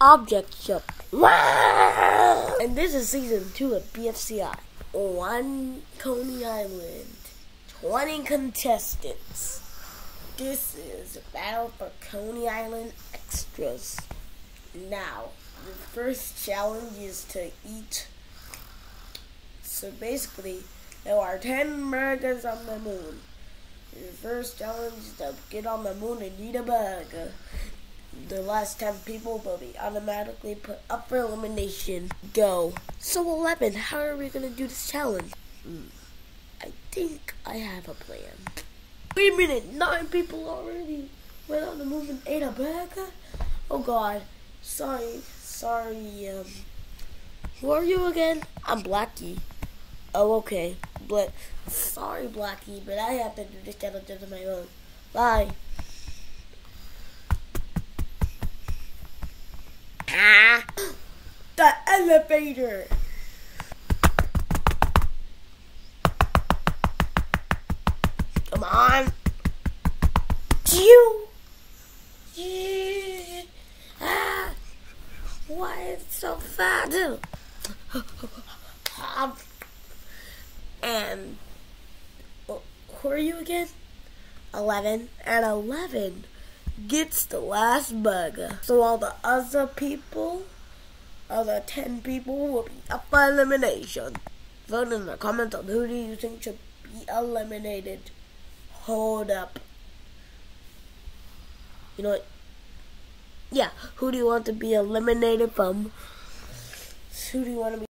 Object Shop. And this is season two of BFCI. One Coney Island. 20 contestants. This is a battle for Coney Island extras. Now, the first challenge is to eat. So basically, there are 10 burgers on the moon. The first challenge is to get on the moon and eat a burger. The last 10 people will be automatically put up for elimination. Go. So 11, how are we going to do this challenge? Hmm, I think I have a plan. Wait a minute, 9 people already went on the move and ate a burger? Oh god. Sorry, sorry, um... Who are you again? I'm Blackie. Oh, okay. But sorry, Blackie, but I have to do this challenge on my own. Bye. Ah, the elevator. Come on. You. Ah, why is it so fast? Um, and who are you again? 11. And 11 gets the last bug. So all the other people, other 10 people, will be up by elimination. Vote in the comments on who do you think should be eliminated. Hold up. You know what? Yeah, who do you want to be eliminated from? Who do you want to be?